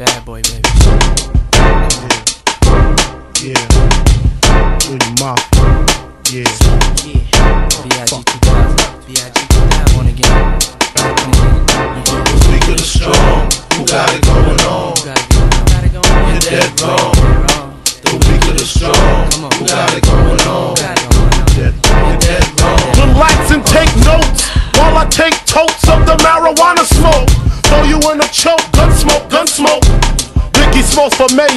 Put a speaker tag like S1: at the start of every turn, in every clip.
S1: Bad boy, baby.
S2: Yeah. With your mouth. Yeah.
S1: Yeah. VIG 2000. VIG 2000. Born again.
S3: Speak of the strong, who got it going on?
S1: Got it going on. Got it going on.
S3: You're dead wrong. The weak of the strong, who got it going on?
S1: Got it going on.
S3: You're dead wrong.
S2: Relax and take notes while I take totes of the marijuana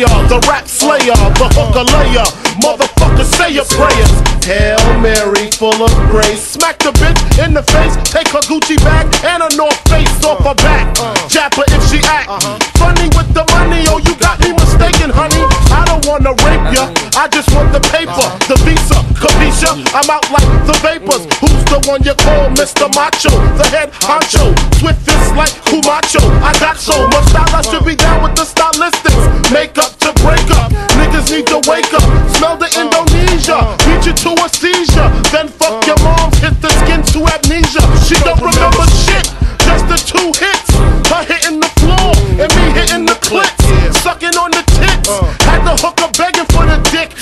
S2: the rap slayer, the hooker layer. Motherfucker, say your prayers. Hail Mary, full of grace. Smack the bitch in the face, take her Gucci bag and a North Face off her back. Jab her if she act funny with the money. Oh, you got me mistaken, honey. I don't wanna rape ya, I just want the paper, the visa, capisha. I'm out like the vapors. Who's the one you call Mr. Macho? The head honcho, swift fist like Camacho. I got so much style, I should be down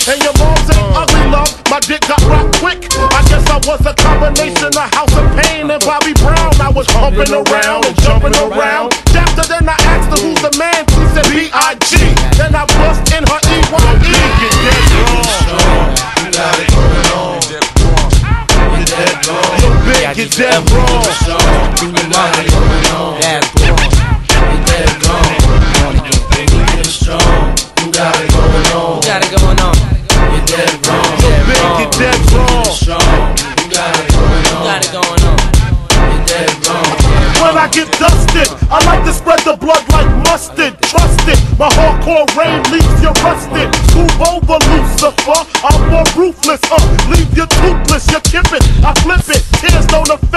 S2: and your mom's ain't uh. ugly, love. My dick got rocked quick. I guess I was a combination of House of Pain and Bobby Brown. I was pumping around and jumping around. After then I asked her who's the man. She said B.I.G. Then I bust in her E E-Y-E. Get dead wrong.
S3: You got it going on. You're dead wrong.
S2: Your bitch get dead wrong.
S3: You got it going
S2: I get dusted, I like to spread the blood like mustard. Trust it, my hardcore rain leaves you rusted. Move over, Lucifer. I'm more ruthless, uh. Leave you toothless, you kip it, I flip it. Tears don't affect